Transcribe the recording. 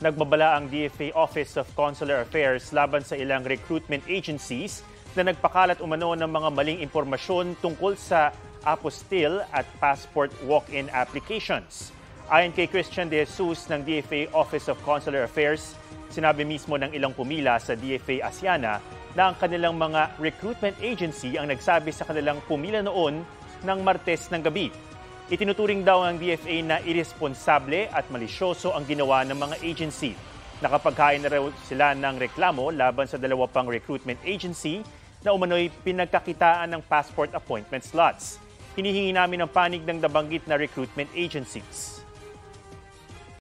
Nagbabala ang DFA Office of Consular Affairs laban sa ilang recruitment agencies na nagpakalat umano ng mga maling impormasyon tungkol sa apostille at passport walk-in applications. Ayon kay Christian De Jesus ng DFA Office of Consular Affairs, sinabi mismo ng ilang pumila sa DFA Asiana na ang kanilang mga recruitment agency ang nagsabi sa kanilang pumila noon ng Martes ng gabi. Itinuturing daw ng DFA na irresponsable at malisyoso ang ginawa ng mga agency. Nakapagkain na raw sila ng reklamo laban sa dalawa pang recruitment agency na umano'y pinagkakitaan ng passport appointment slots. Hinihingi namin ang panig ng nabanggit na recruitment agencies.